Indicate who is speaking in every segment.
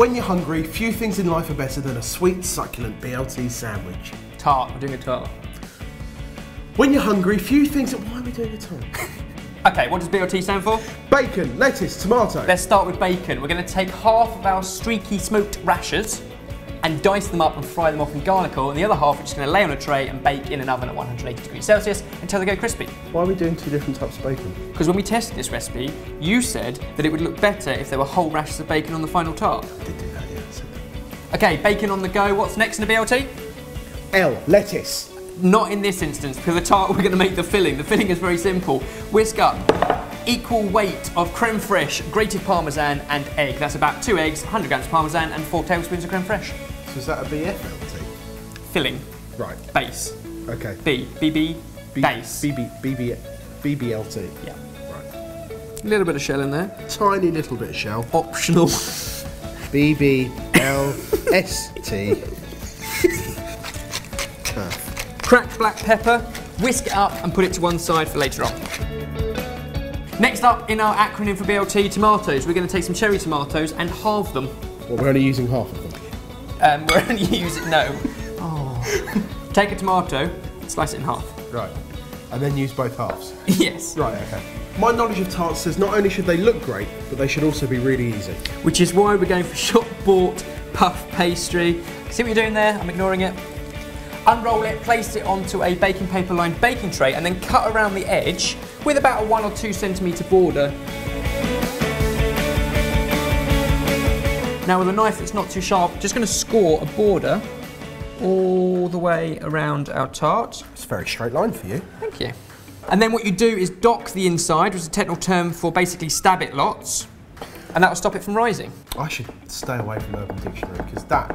Speaker 1: When you're hungry, few things in life are better than a sweet, succulent BLT sandwich.
Speaker 2: Tart. We're doing a tart.
Speaker 1: When you're hungry, few things. Why are we doing a tart?
Speaker 2: Okay, what does BLT stand for?
Speaker 1: Bacon, lettuce, tomato.
Speaker 2: Let's start with bacon. We're going to take half of our streaky smoked rashers and dice them up and fry them off in garlic oil, and the other half we're just going to lay on a tray and bake in an oven at 180 degrees Celsius until they go crispy.
Speaker 1: Why are we doing two different types of bacon?
Speaker 2: Because when we tested this recipe, you said that it would look better if there were whole rashers of bacon on the final tart.
Speaker 1: I did do that, yeah.
Speaker 2: Okay, bacon on the go. What's next in the BLT?
Speaker 1: L, lettuce.
Speaker 2: Not in this instance, because the tart we're going to make the filling. The filling is very simple. Whisk up equal weight of creme fraiche, grated parmesan, and egg. That's about two eggs, 100 grams of parmesan, and four tablespoons of creme fraiche.
Speaker 1: So is that a BFLT?
Speaker 2: Filling,
Speaker 1: Right.
Speaker 2: base,
Speaker 1: Okay.
Speaker 2: B, BB,
Speaker 1: B- B
Speaker 2: base.
Speaker 1: BB, BB, BBLT.
Speaker 2: Yeah.
Speaker 1: Right.
Speaker 2: A little bit of shell in there.
Speaker 1: Tiny little bit of shell.
Speaker 2: Optional.
Speaker 1: BBLST. Turf.
Speaker 2: Cracked black pepper, whisk it up and put it to one side for later on. Next up in our acronym for BLT, tomatoes. We're going to take some cherry tomatoes and halve them.
Speaker 1: Well, we're only using half of them.
Speaker 2: Um, we're only using, no. Take a tomato, slice it in half.
Speaker 1: Right. And then use both halves.
Speaker 2: yes.
Speaker 1: Right, okay. My knowledge of tarts says not only should they look great, but they should also be really easy.
Speaker 2: Which is why we're going for shop bought puff pastry. See what you're doing there? I'm ignoring it. Unroll it, place it onto a baking paper lined baking tray, and then cut around the edge with about a one or two centimetre border. Now with a knife that's not too sharp, just going to score a border all the way around our tart.
Speaker 1: It's a very straight line for you.
Speaker 2: Thank you. And then what you do is dock the inside, which is a technical term for basically stab it lots, and that will stop it from rising.
Speaker 1: I should stay away from Urban Dictionary because that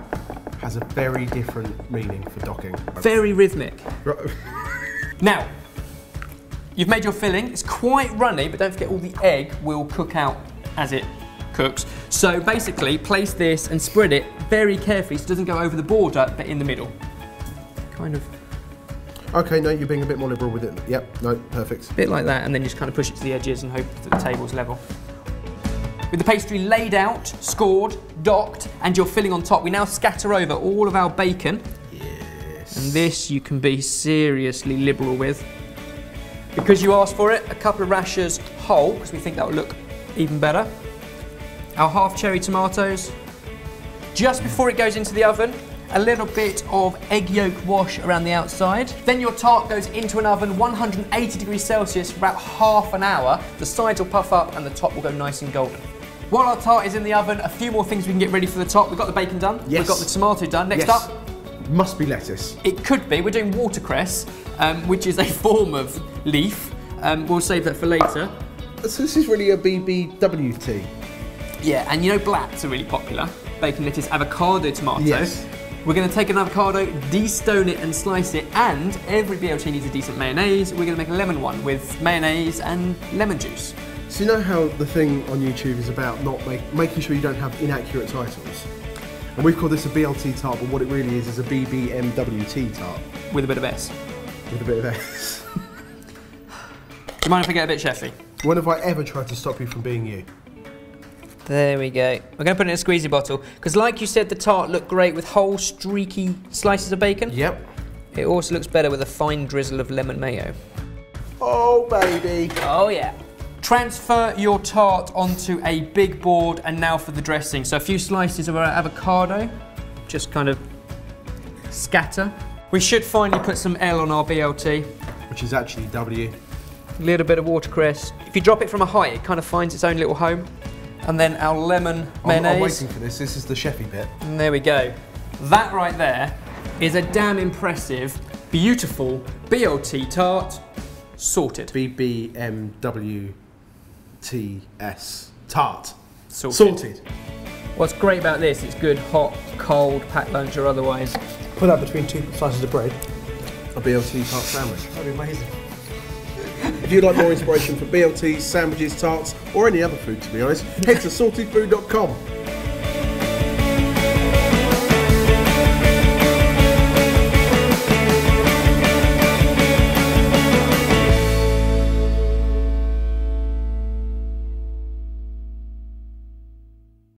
Speaker 1: has a very different meaning for docking.
Speaker 2: Very rhythmic. Now, you've made your filling. It's quite runny, but don't forget all the egg will cook out as it cooks. So basically, place this and spread it very carefully so it doesn't go over the border, but in the middle. Kind of
Speaker 1: Okay, no, you're being a bit more liberal with it. Yep, no, perfect.
Speaker 2: a bit like that, and then just kind of push it to the edges and hope that the table's level. With the pastry laid out, scored, docked, and your filling on top, we now scatter over all of our bacon.
Speaker 1: Yes.
Speaker 2: And this you can be seriously liberal with. Because you asked for it, a couple of rashers whole, because we think that will look even better. Our half cherry tomatoes. Just before it goes into the oven, a little bit of egg yolk wash around the outside. Then your tart goes into an oven 180 degrees Celsius for about half an hour. The sides will puff up and the top will go nice and golden. While our tart is in the oven, a few more things we can get ready for the top. We've got the bacon done.
Speaker 1: Yes.
Speaker 2: We've got the tomato done. Next
Speaker 1: Yes.
Speaker 2: up,
Speaker 1: Must be lettuce.
Speaker 2: it could be. We're doing watercress, um, which is a form of leaf. Um, we'll save that for later.
Speaker 1: So this is really a BBWT.
Speaker 2: Yeah, and you know blats are really popular. Bacon, lettuce, avocado, tomato.
Speaker 1: Yes.
Speaker 2: We're going to take an avocado, de-stone it and slice it, and every BLT needs a decent mayonnaise. We're going to make a lemon one with mayonnaise and lemon juice.
Speaker 1: So you know how the thing on YouTube is about not make, making sure you don't have inaccurate titles? And we've called this a BLT tart, but what it really is is a BBMWT tart
Speaker 2: with a bit of S.
Speaker 1: with a bit of S.
Speaker 2: Do you mind if I get a bit chefy?
Speaker 1: when have I ever tried to stop you from being you?
Speaker 2: There we go. We're going to put it in a squeezy bottle because, like you said, the tart looked great with whole streaky slices of bacon.
Speaker 1: Yep.
Speaker 2: It also looks better with a fine drizzle of lemon mayo.
Speaker 1: Oh baby.
Speaker 2: Oh yeah. Transfer your tart onto a big board and now for the dressing. So a few slices of our avocado, just kind of scatter. We should finally put some L on our BLT.
Speaker 1: Which is actually W.
Speaker 2: A little bit of watercress. If you drop it from a height, it kind of finds its own little home. And then our lemon
Speaker 1: I'm,
Speaker 2: mayonnaise.
Speaker 1: I'm waiting for this. This is the chefy bit.
Speaker 2: And there we go. That right there is a damn impressive, beautiful BLT tart. Sorted.
Speaker 1: BBMWTS. Tart.
Speaker 2: Sorted.
Speaker 1: Sorted.
Speaker 2: What's great about this, it's good hot, cold, packed lunch or otherwise.
Speaker 1: Put that between two slices of bread. A BLT tart sandwich. That'd be amazing. If you'd like more inspiration for BLTs, sandwiches, tarts, or any other food, to be honest, head to sortedfood.com.